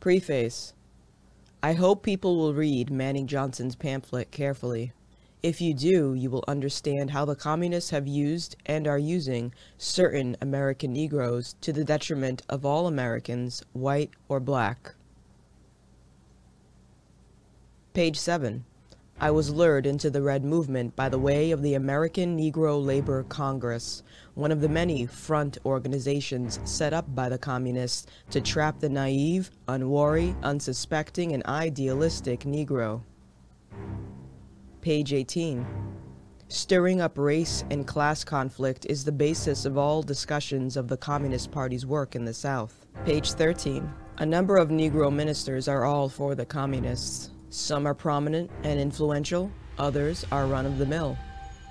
Preface I hope people will read Manning Johnson's pamphlet carefully. If you do, you will understand how the communists have used and are using certain American Negroes to the detriment of all Americans, white or black. Page 7. I was lured into the Red Movement by the way of the American Negro Labor Congress, one of the many front organizations set up by the communists to trap the naive, unwary, unsuspecting, and idealistic Negro. Page 18. Stirring up race and class conflict is the basis of all discussions of the Communist Party's work in the South. Page 13. A number of Negro ministers are all for the Communists. Some are prominent and influential, others are run-of-the-mill.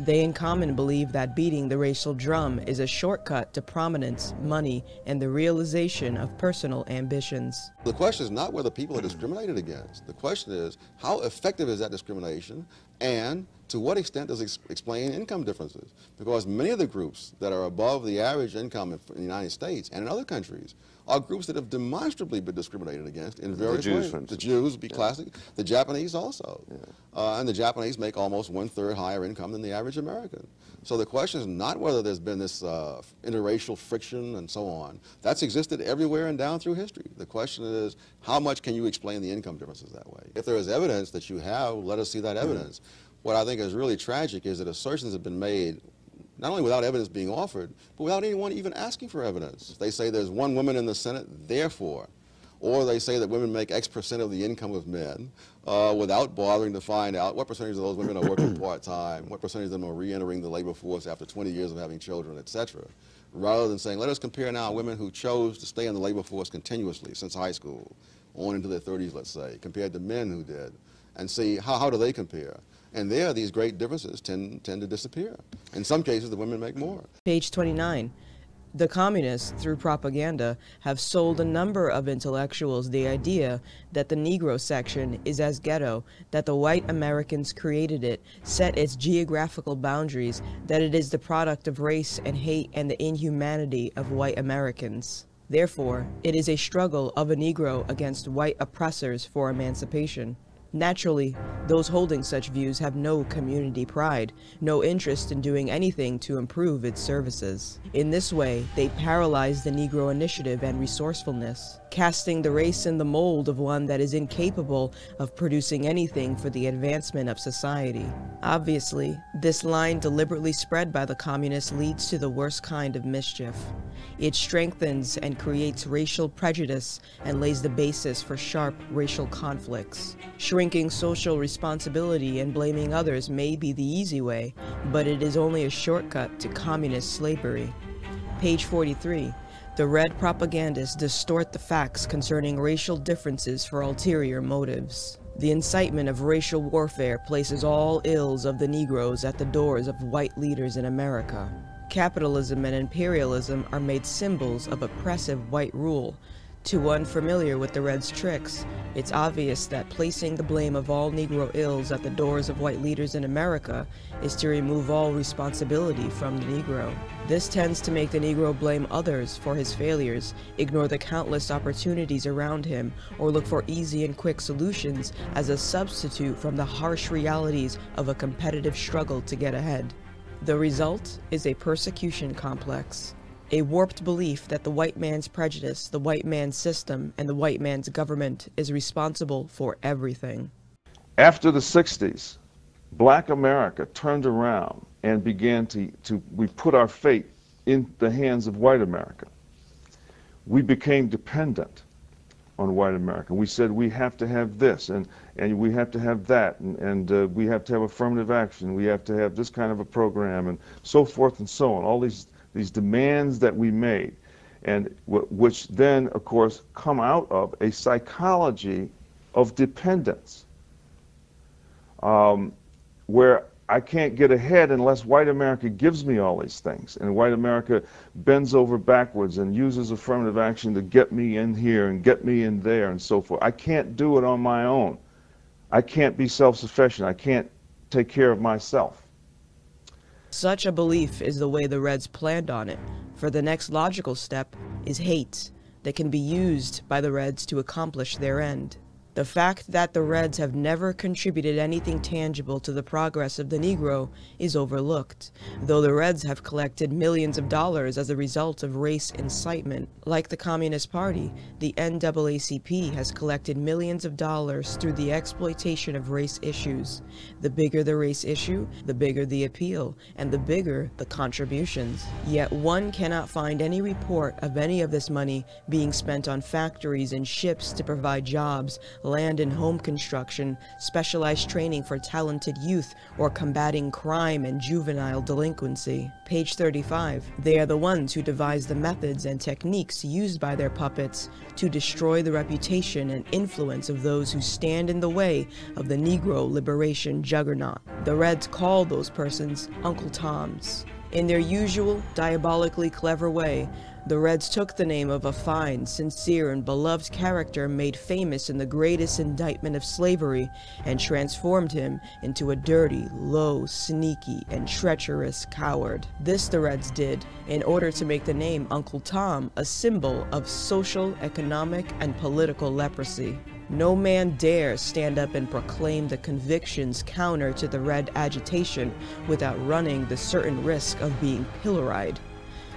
They in common believe that beating the racial drum is a shortcut to prominence, money, and the realization of personal ambitions. The question is not whether people are discriminated against. The question is how effective is that discrimination and to what extent does it explain income differences? Because many of the groups that are above the average income in the United States and in other countries are groups that have demonstrably been discriminated against in various the Jews, ways. The Jews would be yeah. classic. The Japanese also. Yeah. Uh, and the Japanese make almost one-third higher income than the average American. So the question is not whether there's been this uh, interracial friction and so on. That's existed everywhere and down through history. The question is how much can you explain the income differences that way? If there is evidence that you have, let us see that evidence. What I think is really tragic is that assertions have been made not only without evidence being offered, but without anyone even asking for evidence. They say there's one woman in the Senate, therefore. Or they say that women make X percent of the income of men uh, without bothering to find out what percentage of those women are working part-time, what percentage of them are re-entering the labor force after 20 years of having children, et cetera. Rather than saying, let us compare now women who chose to stay in the labor force continuously since high school, on into their 30s, let's say, compared to men who did, and see how, how do they compare. And there, these great differences tend, tend to disappear. In some cases, the women make more. Page 29. The communists, through propaganda, have sold a number of intellectuals the idea that the Negro section is as ghetto, that the white Americans created it, set its geographical boundaries, that it is the product of race and hate and the inhumanity of white Americans. Therefore, it is a struggle of a Negro against white oppressors for emancipation. Naturally, those holding such views have no community pride, no interest in doing anything to improve its services. In this way, they paralyze the Negro initiative and resourcefulness, casting the race in the mold of one that is incapable of producing anything for the advancement of society. Obviously, this line deliberately spread by the communists leads to the worst kind of mischief. It strengthens and creates racial prejudice and lays the basis for sharp racial conflicts. Shrinking social responsibility and blaming others may be the easy way, but it is only a shortcut to communist slavery. Page 43. The red propagandists distort the facts concerning racial differences for ulterior motives. The incitement of racial warfare places all ills of the Negroes at the doors of white leaders in America. Capitalism and imperialism are made symbols of oppressive white rule, to one familiar with the Reds' tricks, it's obvious that placing the blame of all Negro ills at the doors of white leaders in America is to remove all responsibility from the Negro. This tends to make the Negro blame others for his failures, ignore the countless opportunities around him, or look for easy and quick solutions as a substitute from the harsh realities of a competitive struggle to get ahead. The result is a persecution complex a warped belief that the white man's prejudice, the white man's system, and the white man's government is responsible for everything. After the 60s, black America turned around and began to, to we put our fate in the hands of white America. We became dependent on white America. We said we have to have this and, and we have to have that and, and uh, we have to have affirmative action. We have to have this kind of a program and so forth and so on. All these these demands that we made, and which then, of course, come out of a psychology of dependence, um, where I can't get ahead unless white America gives me all these things, and white America bends over backwards and uses affirmative action to get me in here and get me in there and so forth. I can't do it on my own. I can't be self-sufficient. I can't take care of myself. Such a belief is the way the Reds planned on it, for the next logical step is hate. that can be used by the Reds to accomplish their end. The fact that the Reds have never contributed anything tangible to the progress of the Negro is overlooked, though the Reds have collected millions of dollars as a result of race incitement. Like the Communist Party, the NAACP has collected millions of dollars through the exploitation of race issues. The bigger the race issue, the bigger the appeal, and the bigger the contributions. Yet one cannot find any report of any of this money being spent on factories and ships to provide jobs land and home construction, specialized training for talented youth, or combating crime and juvenile delinquency. Page 35. They are the ones who devise the methods and techniques used by their puppets to destroy the reputation and influence of those who stand in the way of the Negro liberation juggernaut. The Reds call those persons Uncle Toms. In their usual, diabolically clever way, the Reds took the name of a fine, sincere, and beloved character made famous in the greatest indictment of slavery and transformed him into a dirty, low, sneaky, and treacherous coward. This the Reds did in order to make the name Uncle Tom a symbol of social, economic, and political leprosy. No man dare stand up and proclaim the convictions counter to the Red agitation without running the certain risk of being pilloried.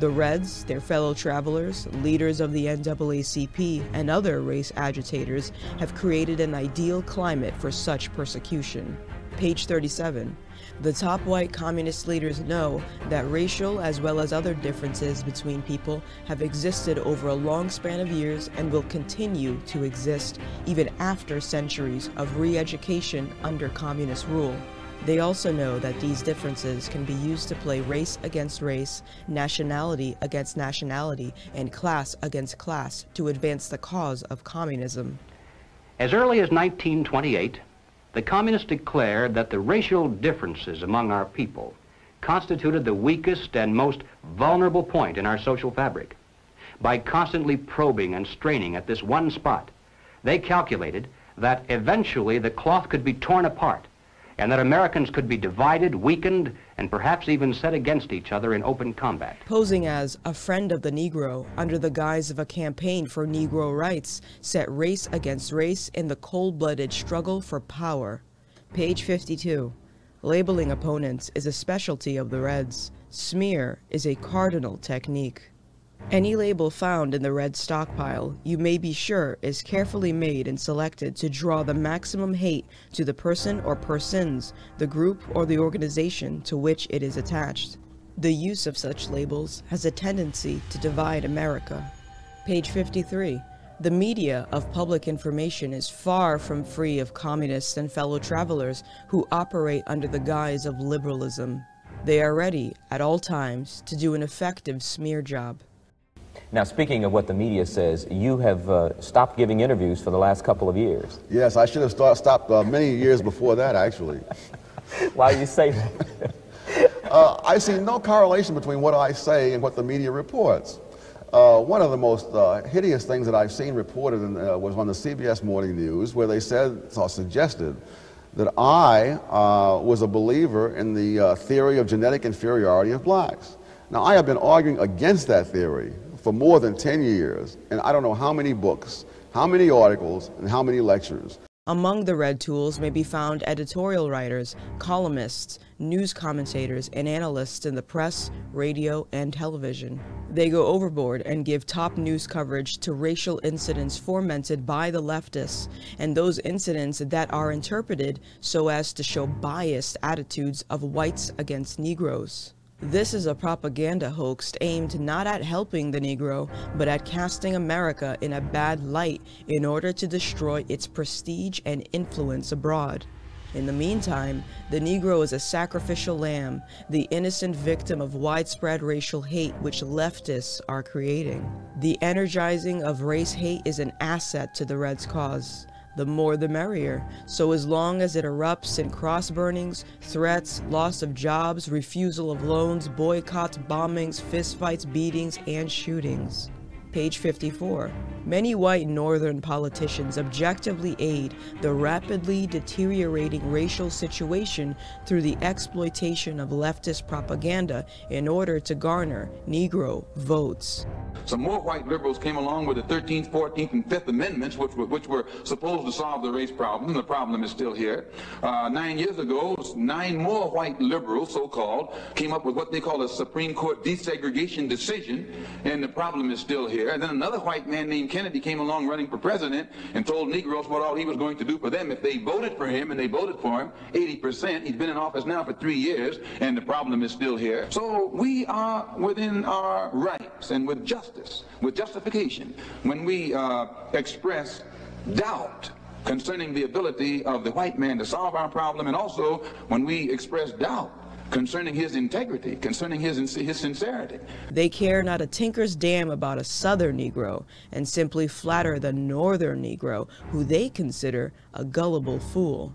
The Reds, their fellow travelers, leaders of the NAACP, and other race agitators have created an ideal climate for such persecution. Page 37. The top white communist leaders know that racial as well as other differences between people have existed over a long span of years and will continue to exist even after centuries of re-education under communist rule. They also know that these differences can be used to play race against race, nationality against nationality, and class against class to advance the cause of communism. As early as 1928, the communists declared that the racial differences among our people constituted the weakest and most vulnerable point in our social fabric. By constantly probing and straining at this one spot, they calculated that eventually the cloth could be torn apart and that Americans could be divided, weakened, and perhaps even set against each other in open combat. Posing as a friend of the Negro under the guise of a campaign for Negro rights set race against race in the cold-blooded struggle for power. Page 52. Labeling opponents is a specialty of the Reds. Smear is a cardinal technique. Any label found in the red stockpile, you may be sure, is carefully made and selected to draw the maximum hate to the person or persons, the group or the organization to which it is attached. The use of such labels has a tendency to divide America. Page 53. The media of public information is far from free of communists and fellow travelers who operate under the guise of liberalism. They are ready, at all times, to do an effective smear job. Now, speaking of what the media says, you have uh, stopped giving interviews for the last couple of years. Yes, I should have start, stopped uh, many years before that, actually. Why you say that? uh, I see no correlation between what I say and what the media reports. Uh, one of the most uh, hideous things that I've seen reported in, uh, was on the CBS Morning News, where they said or suggested that I was a believer in the theory of genetic inferiority of blacks. Now, I have been arguing against that theory for more than 10 years, and I don't know how many books, how many articles, and how many lectures. Among the red tools may be found editorial writers, columnists, news commentators, and analysts in the press, radio, and television. They go overboard and give top news coverage to racial incidents fomented by the leftists, and those incidents that are interpreted so as to show biased attitudes of whites against Negroes. This is a propaganda hoax aimed not at helping the Negro, but at casting America in a bad light in order to destroy its prestige and influence abroad. In the meantime, the Negro is a sacrificial lamb, the innocent victim of widespread racial hate which leftists are creating. The energizing of race hate is an asset to the Reds' cause the more the merrier. So as long as it erupts in cross burnings, threats, loss of jobs, refusal of loans, boycotts, bombings, fistfights, beatings, and shootings. Page 54. Many white northern politicians objectively aid the rapidly deteriorating racial situation through the exploitation of leftist propaganda in order to garner Negro votes. Some more white liberals came along with the 13th, 14th, and 5th Amendments, which were, which were supposed to solve the race problem. The problem is still here. Uh, nine years ago, nine more white liberals, so-called, came up with what they call a Supreme Court desegregation decision, and the problem is still here. And then another white man named Kennedy came along running for president and told Negroes what all he was going to do for them if they voted for him, and they voted for him 80%. He's been in office now for three years, and the problem is still here. So we are within our rights and with justice, with justification, when we uh, express doubt concerning the ability of the white man to solve our problem, and also when we express doubt concerning his integrity, concerning his, his sincerity. They care not a tinker's damn about a southern Negro and simply flatter the northern Negro, who they consider a gullible fool.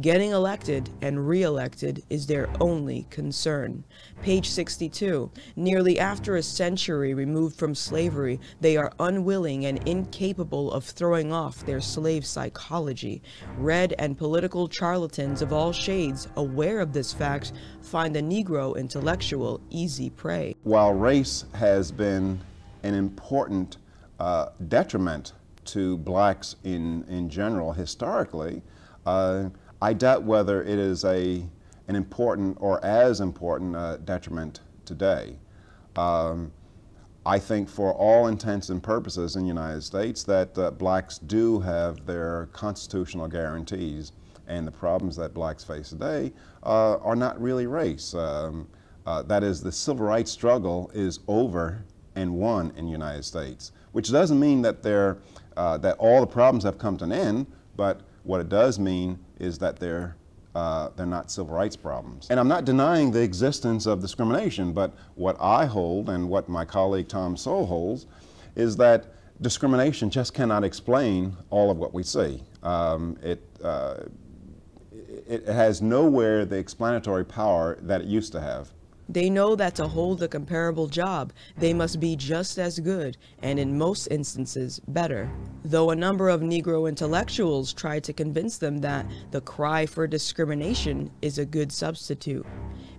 Getting elected and re-elected is their only concern. Page 62. Nearly after a century removed from slavery, they are unwilling and incapable of throwing off their slave psychology. Red and political charlatans of all shades, aware of this fact, find the Negro intellectual easy prey. While race has been an important uh, detriment to blacks in, in general historically, uh, I doubt whether it is a, an important or as important uh, detriment today. Um, I think for all intents and purposes in the United States that uh, blacks do have their constitutional guarantees and the problems that blacks face today uh, are not really race. Um, uh, that is, the civil rights struggle is over and won in the United States, which doesn't mean that, uh, that all the problems have come to an end, but what it does mean is that they're, uh, they're not civil rights problems. And I'm not denying the existence of discrimination, but what I hold and what my colleague Tom Sowell holds is that discrimination just cannot explain all of what we see. Um, it, uh, it has nowhere the explanatory power that it used to have. They know that to hold a comparable job, they must be just as good, and in most instances, better. Though a number of Negro intellectuals try to convince them that the cry for discrimination is a good substitute.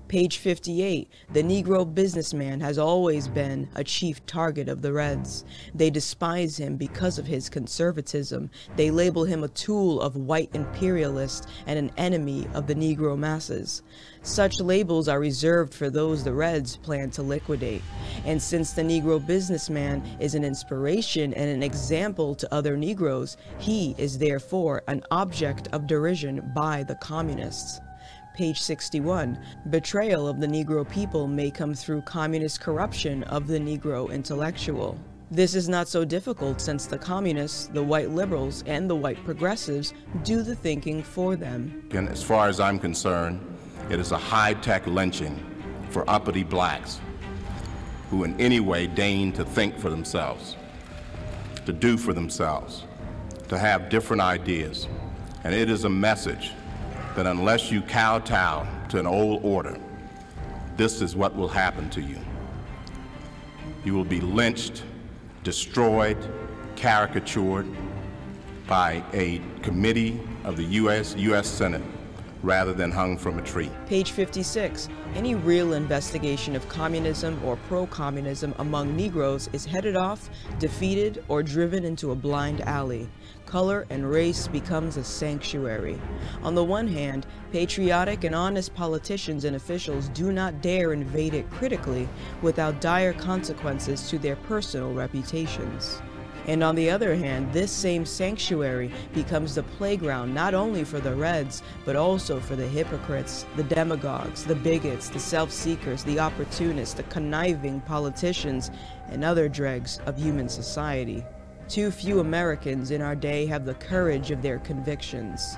Page 58, the Negro businessman has always been a chief target of the Reds. They despise him because of his conservatism. They label him a tool of white imperialists and an enemy of the Negro masses. Such labels are reserved for those the Reds plan to liquidate. And since the Negro businessman is an inspiration and an example to other Negroes, he is therefore an object of derision by the communists page 61, betrayal of the Negro people may come through communist corruption of the Negro intellectual. This is not so difficult since the communists, the white liberals, and the white progressives do the thinking for them. And as far as I'm concerned, it is a high-tech lynching for uppity blacks who in any way deign to think for themselves, to do for themselves, to have different ideas. And it is a message that unless you kowtow to an old order, this is what will happen to you. You will be lynched, destroyed, caricatured by a committee of the U.S. U.S. Senate rather than hung from a tree. Page 56. Any real investigation of communism or pro-communism among Negroes is headed off, defeated, or driven into a blind alley. Color and race becomes a sanctuary. On the one hand, patriotic and honest politicians and officials do not dare invade it critically without dire consequences to their personal reputations. And on the other hand, this same sanctuary becomes the playground not only for the Reds, but also for the hypocrites, the demagogues, the bigots, the self-seekers, the opportunists, the conniving politicians, and other dregs of human society. Too few Americans in our day have the courage of their convictions.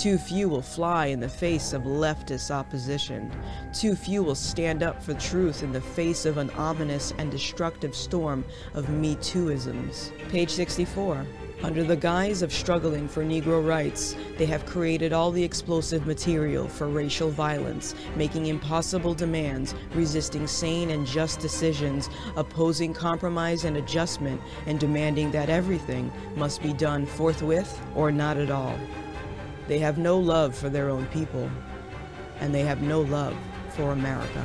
Too few will fly in the face of leftist opposition. Too few will stand up for truth in the face of an ominous and destructive storm of Me Tooisms. Page 64. Under the guise of struggling for Negro rights, they have created all the explosive material for racial violence, making impossible demands, resisting sane and just decisions, opposing compromise and adjustment, and demanding that everything must be done forthwith or not at all. They have no love for their own people, and they have no love for America.